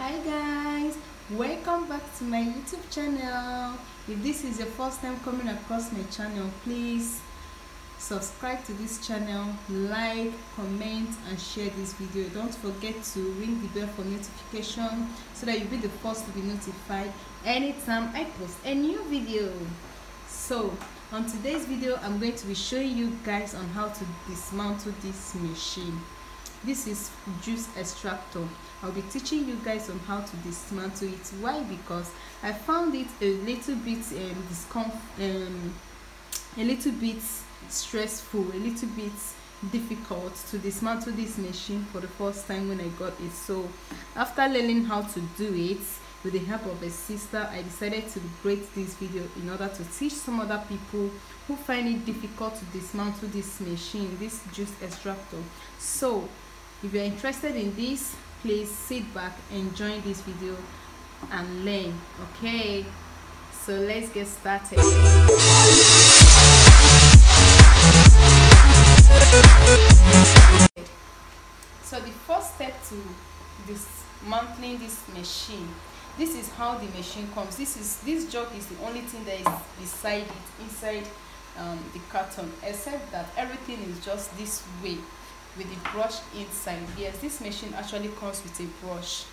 hi guys welcome back to my youtube channel. If this is your first time coming across my channel please subscribe to this channel like comment and share this video. Don't forget to ring the bell for notification so that you'll be the first to be notified anytime i post a new video. So on today's video i'm going to be showing you guys on how to dismantle this machine this is juice extractor. I'll be teaching you guys on how to dismantle it. Why? Because i found it a little bit um discomfort um a little bit stressful a little bit difficult to dismantle this machine for the first time when i got it. So after learning how to do it with the help of a sister i decided to create this video in order to teach some other people who find it difficult to dismantle this machine this juice extractor. So if you're interested in this please sit back and join this video and learn okay? So let's get started. So the first step to dismantling this machine this is how the machine comes. This is this jug is the only thing that is beside it inside um, the carton except that everything is just this way with the brush inside. Yes this machine actually comes with a brush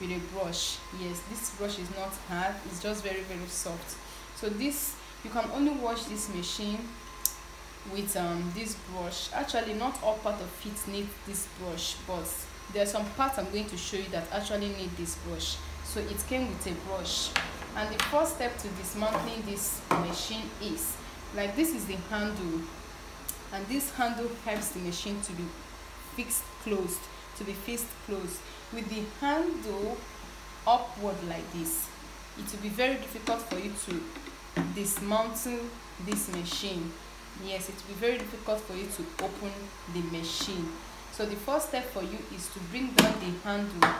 with a brush. Yes this brush is not hard it's just very very soft. So this you can only wash this machine with um this brush. Actually not all part of it need this brush but there are some parts i'm going to show you that actually need this brush. So it came with a brush. And the first step to dismantling this machine is like this is the handle. And this handle helps the machine to be fixed closed to be fixed closed. With the handle upward like this it will be very difficult for you to dismantle this machine. Yes it will be very difficult for you to open the machine. So the first step for you is to bring down the handle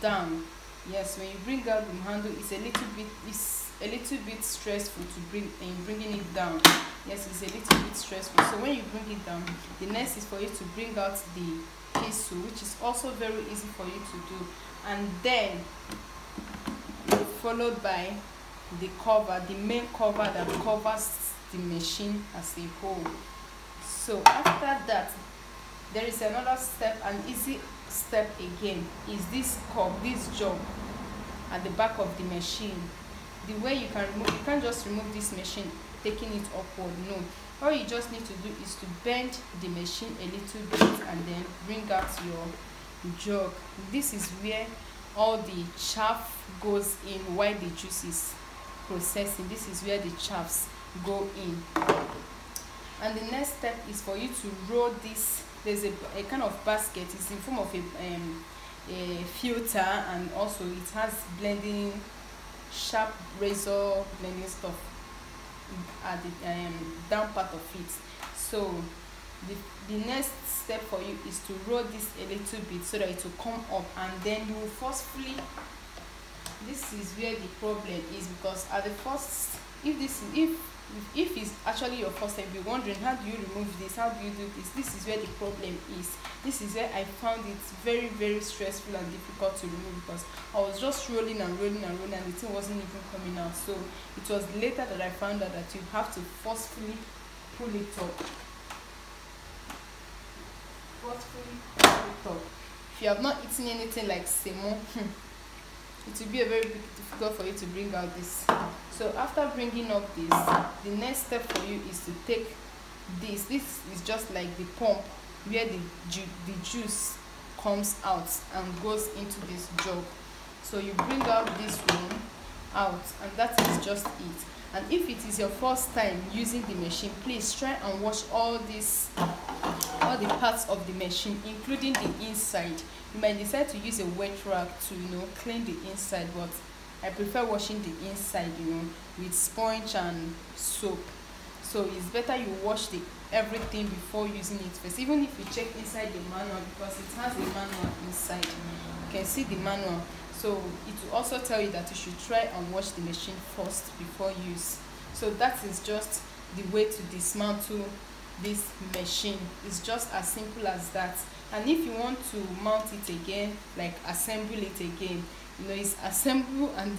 down. Yes when you bring out the handle it's a little bit it's a little bit stressful to bring in bringing it down. Yes it's a little bit stressful. So when you bring it down the next is for you to bring out the pistol which is also very easy for you to do. And then followed by the cover the main cover that covers the machine as a whole. So after that there is another step an easy step again is this cup this jug at the back of the machine the way you can remove you can't just remove this machine taking it upward no. All you just need to do is to bend the machine a little bit and then bring out your jug. This is where all the chaff goes in while the juice is processing. This is where the chaffs go in. And the next step is for you to roll this. There's a, a kind of basket. It's in form of a, um, a filter and also it has blending sharp razor blending stuff at the um, down part of it. So the the next step for you is to roll this a little bit so that it will come up and then you will forcefully this is where the problem is because at the first if this is if if it's actually your first time you're wondering how do you remove this? How do you do this? This is where the problem is. This is where i found it very very stressful and difficult to remove because i was just rolling and rolling and rolling and the thing wasn't even coming out. So it was later that i found out that you have to forcefully pull it up. Forcefully pull it up. If you have not eaten anything like semo hmm, it will be very difficult for you to bring out this. So after bringing up this the next step for you is to take this. This is just like the pump where the ju the juice comes out and goes into this jug. So you bring out this one out and that is just it. And if it is your first time using the machine please try and wash all this all the parts of the machine including the inside. You might decide to use a wet rag to you know clean the inside but i prefer washing the inside you know with sponge and soap. So it's better you wash the everything before using it first even if you check inside the manual because it has a manual inside. You can see the manual. So it will also tell you that you should try and wash the machine first before use. So that is just the way to dismantle this machine. It's just as simple as that. And if you want to mount it again like assemble it again you know it's assemble and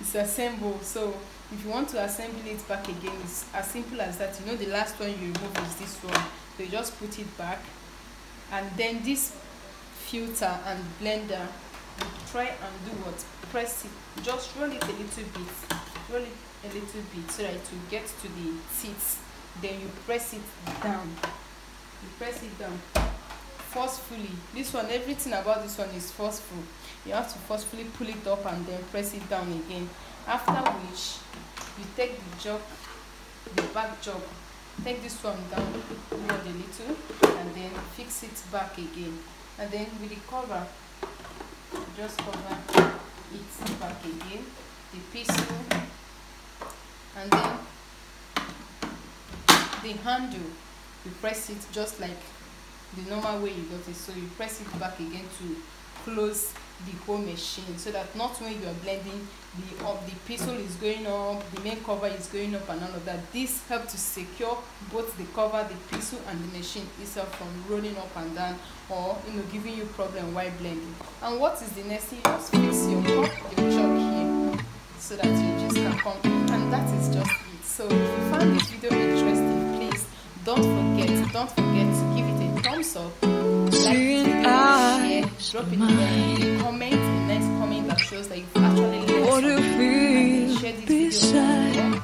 disassemble so if you want to assemble it back again it's as simple as that. You know the last one you remove is this one. So you just put it back. And then this filter and blender you try and do what? Press it. Just roll it a little bit. Roll it a little bit so that it will get to the teeth then you press it down. You press it down. Forcefully. This one everything about this one is forceful. You have to forcefully pull it up and then press it down again. After which you take the job the back job take this one down load a little and then fix it back again. And then with the cover just cover it back again the pistol. And then the handle you press it just like the normal way you got it. So you press it back again to close the whole machine so that not when you are blending the up the pistol is going up the main cover is going up and all of that. This helps to secure both the cover the pistol and the machine itself from rolling up and down or you know giving you problem while blending. And what is the next thing? You just fix your cup your jug here so that you just can come and that is just it. So if you found this video don't forget to give it a thumbs up. Seeing share, drop in the comment, the next comment that shows that you've actually learned something. Beside,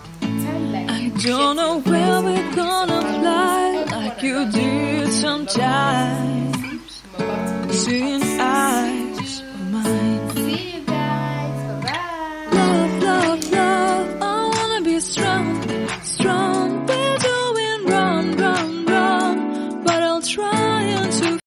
I don't know where we're gonna fly. like you did sometimes. Seeing